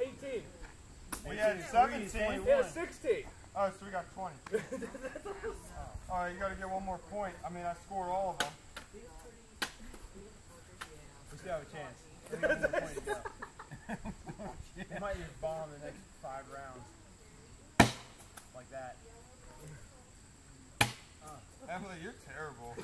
18. We had 17. Yeah, 16. Oh, so we got 20. All right, oh, you got to get one more point. I mean, I scored all of them. We still have a chance. We might just bomb the next five rounds. Like that. Emily, you're terrible.